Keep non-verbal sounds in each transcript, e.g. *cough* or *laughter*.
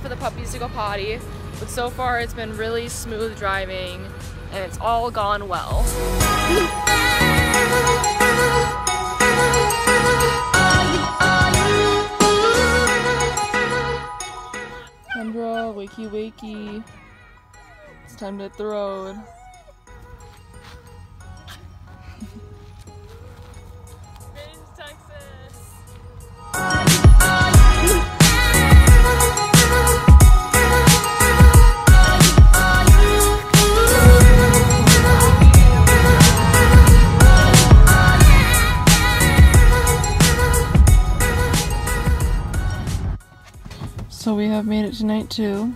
for the puppies to go potty. But so far it's been really smooth driving and it's all gone well. Kendra, wakey wakey. It's time to hit the road. So we have made it tonight too.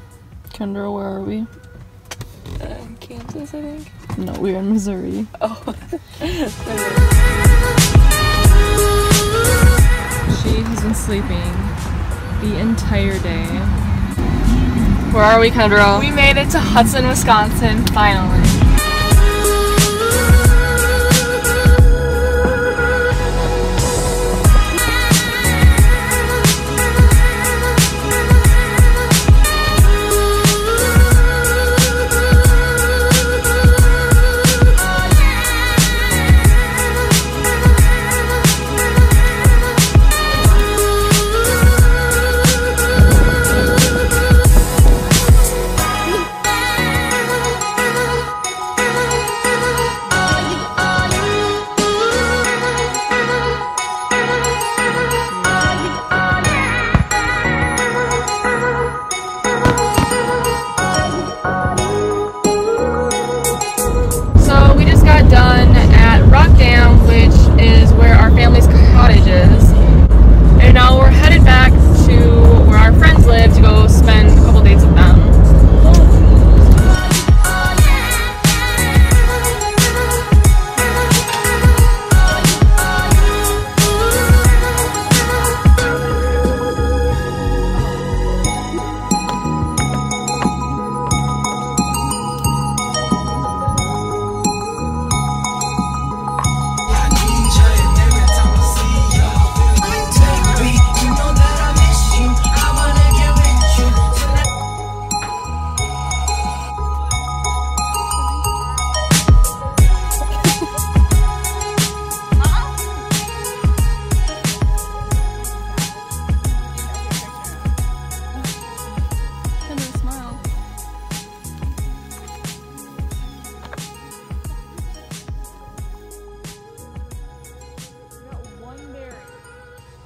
Kendra, where are we? Uh, Kansas, I think. No, we're in Missouri. Oh. *laughs* She has been sleeping the entire day. Where are we, Kendra? we made it to Hudson, Wisconsin, finally.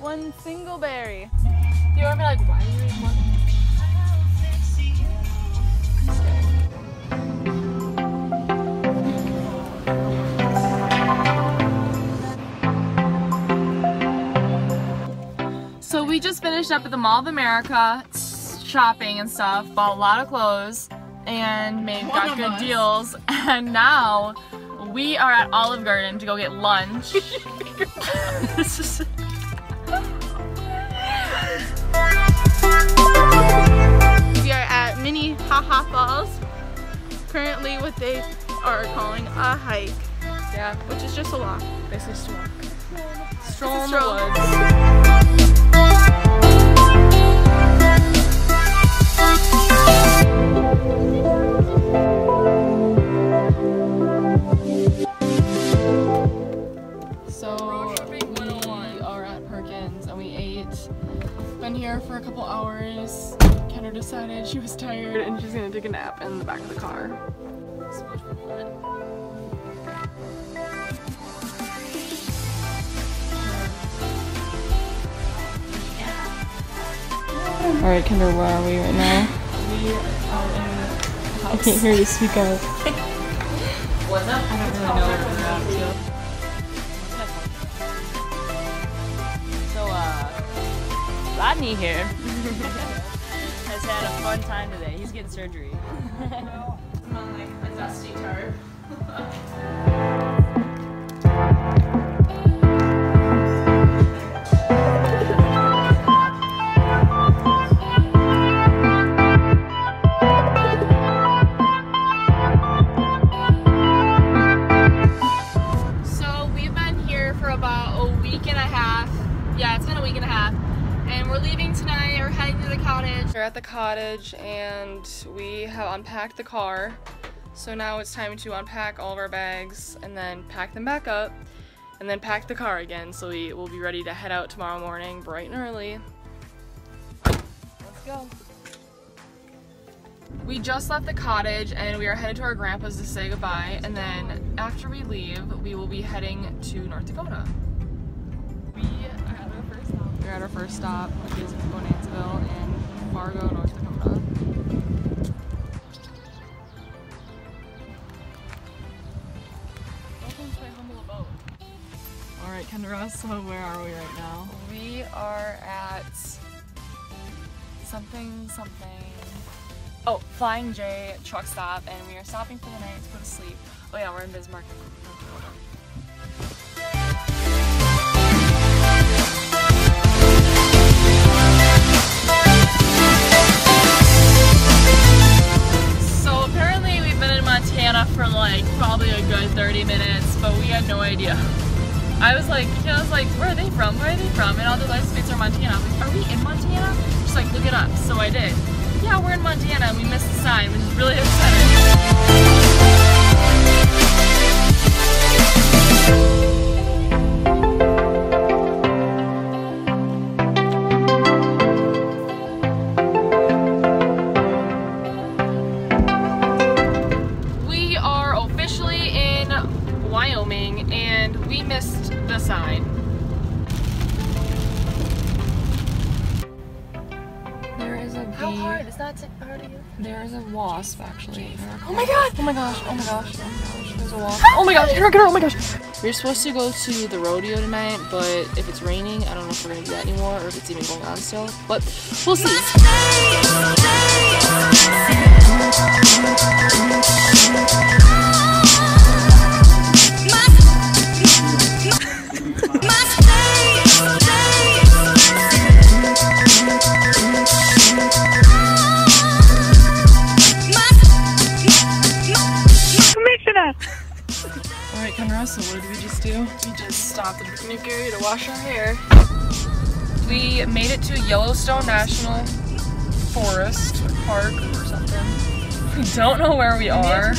One single berry. You ever be like, why are you eating one? So we just finished up at the Mall of America shopping and stuff, bought a lot of clothes and made got good deals. *laughs* And now we are at Olive Garden to go get lunch. *laughs* *laughs* Mini Haha Falls, currently what they are calling a hike, yeah, which is just a walk. basically just a walk. Stroll in the woods. So we are at Perkins and we ate. Been here for a couple hours. Kendra decided she was tired and she's gonna take a nap in the back of the car. All right, Kendra, where are we right now? We are in I can't hear you speak up. What's up? I don't really know where we're at too. So, uh, Rodney here has *laughs* *laughs* had a fun time today. He's getting surgery. *laughs* I'm on like a dusty tarp. *laughs* cottage and we have unpacked the car. So now it's time to unpack all of our bags and then pack them back up and then pack the car again so we will be ready to head out tomorrow morning bright and early. Let's go. We just left the cottage and we are headed to our grandpa's to say goodbye and then after we leave we will be heading to North Dakota. We are at our first stop. We're at our first stop, which is Bonanzaville in Fargo, North Dakota. Welcome to my humble abode. Alright, Kendra, so where are we right now? We are at something something. Oh, Flying J truck stop, and we are stopping for the night to go to sleep. Oh yeah, we're in Bismarck. Idea. I was like, you know, I was like, where are they from? Where are they from? And all the license plates are Montana. I'm like, are we in Montana? She's like, look it up. So I did. Yeah, we're in Montana we missed the sign, which is really a bee. How hard? Is that hard to you? There is a wasp actually. Oh my god! Oh my gosh! Oh my gosh! Oh my gosh! There's a wasp. Oh my gosh! Get her! Get her! Oh my gosh! We're supposed to go to the rodeo tonight, but if it's raining, I don't know if we're gonna do that anymore or if it's even going on still. But we'll see. Stopped at area to wash our hair. We made it to Yellowstone National Forest Park or something. *laughs* We don't know where we are.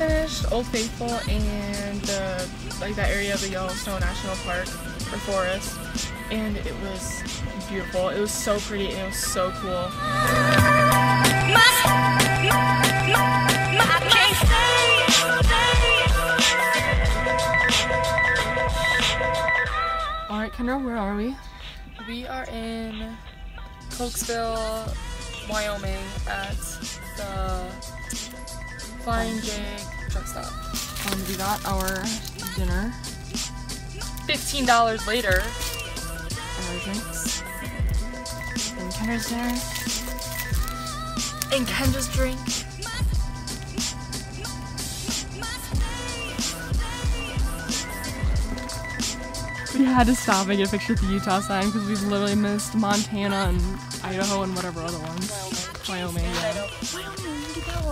Finished Old Faithful and the like that area of the Yellowstone National Park or forest. And it was beautiful. It was so pretty and it was so cool. Alright, Kendra, where are we? We are in Cokesville, Wyoming at the Flying J truck stop. Um, we got our dinner. Fifteen dollars later. And our drinks. And Kendra's dinner. And Kendra's drink. We had to stop and get a picture of the Utah sign because we've literally missed Montana and Idaho and whatever other ones. Wyoming, yeah. You're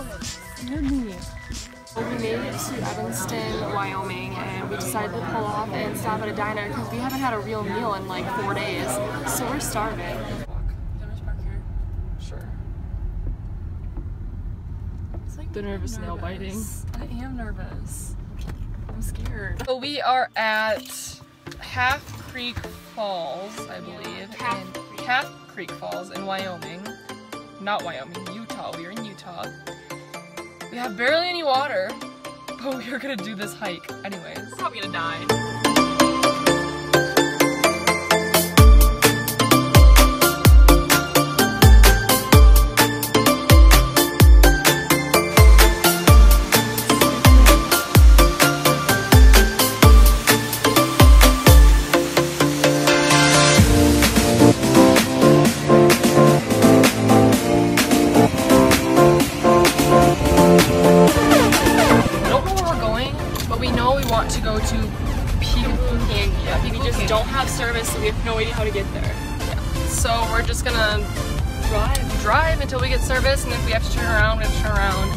me. We made it to Evanston, Wyoming, and we decided to pull off and stop at a diner because we haven't had a real meal in like four days, so we're starving. Sure. It's like the nervous nail biting. I am nervous. I'm scared. So we are at Calf Creek Falls, I believe. Half in Calf Creek Falls in Wyoming. Not Wyoming, Utah. We are in Utah. We have barely any water, but we are gonna do this hike anyways. Probably gonna die. Get service, and if we have to turn around, we have to turn around.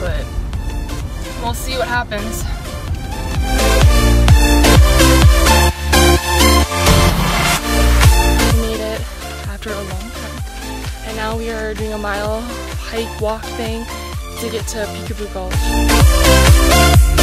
But we'll see what happens. We made it after a long time, and now we are doing a mile hike walk thing to get to Peekaboo Gulch.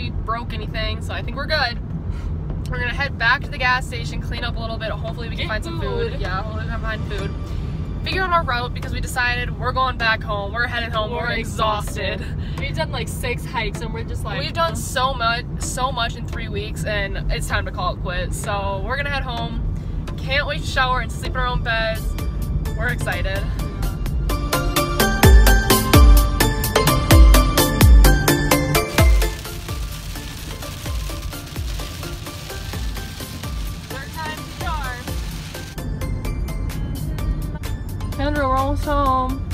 We broke anything. So I think we're good. We're gonna head back to the gas station, clean up a little bit. Hopefully we can Get find some food. food. Yeah, hopefully we can find food. Figure out our route because we decided we're going back home. We're headed home. We're, exhausted. We've done like six hikes and we're just like We've done so much, so much in three weeks, and it's time to call it quits. So we're gonna head home. Can't wait to shower and sleep in our own beds. We're excited. Home.